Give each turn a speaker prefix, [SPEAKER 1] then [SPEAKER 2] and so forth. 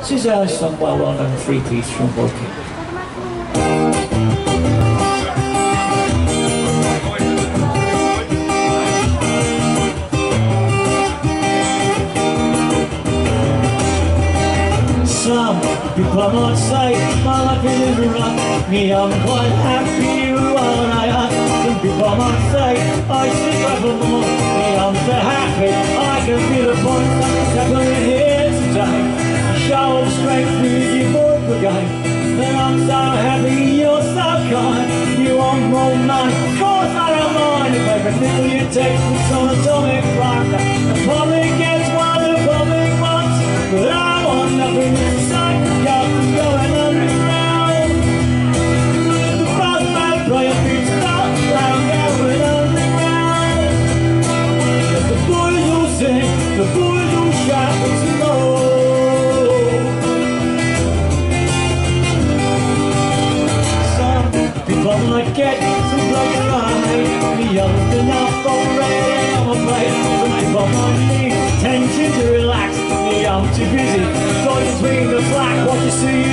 [SPEAKER 1] This is a song by well-known three-piece from Wilkie. some People might say my life is a ruin Me, I'm quite happy when I am Some people might say I should travel more. Me, I'm so happy. long, long night. Cause I don't mind if every nickel you take was on atomic rock from the get to the line. Me young enough already, I'm a play. I'm on my body tension to relax. Me, I'm too busy. Going between the black, what you see